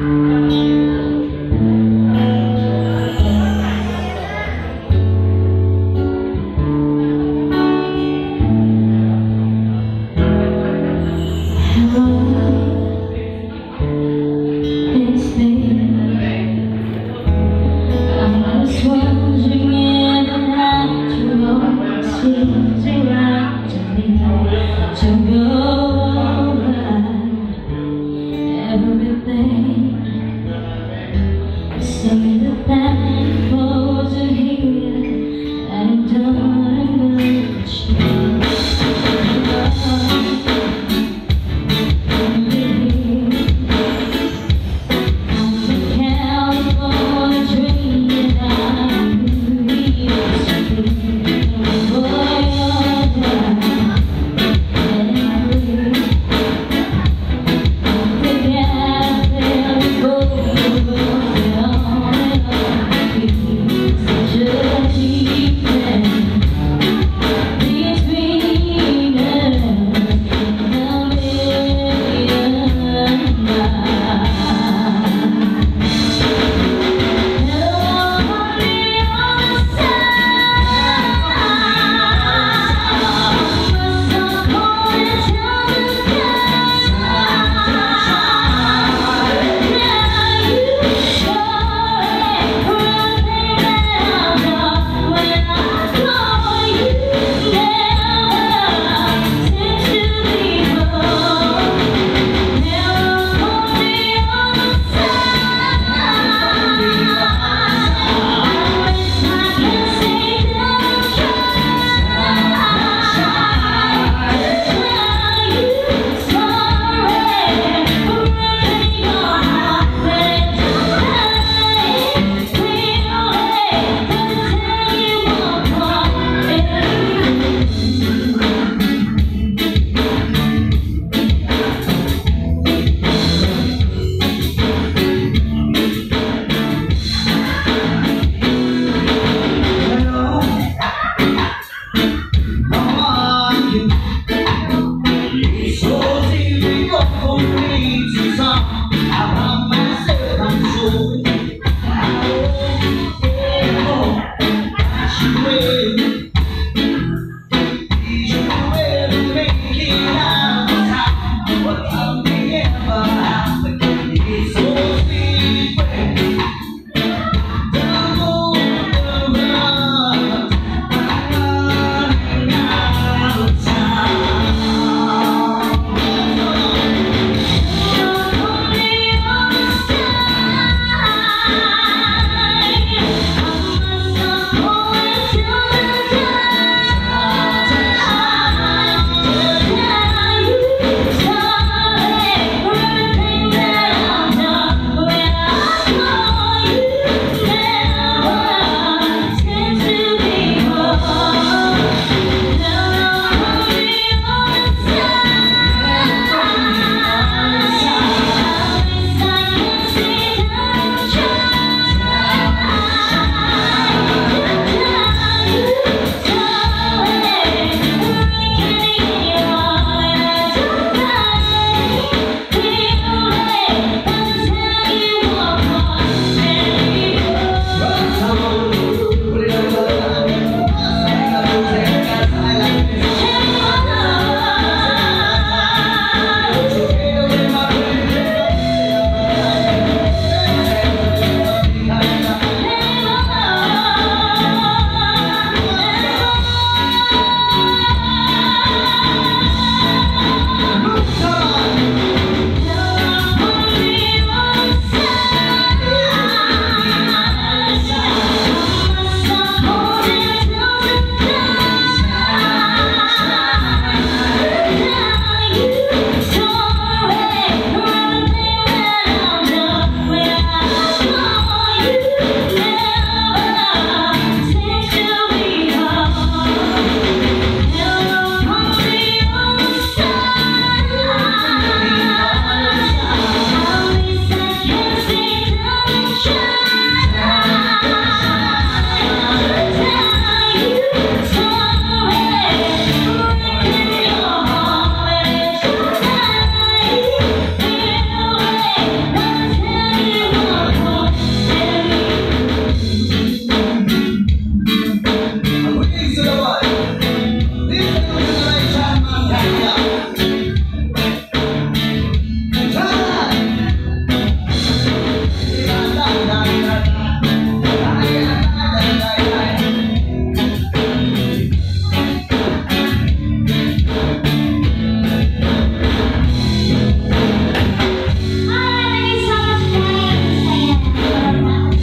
Música sun. queen.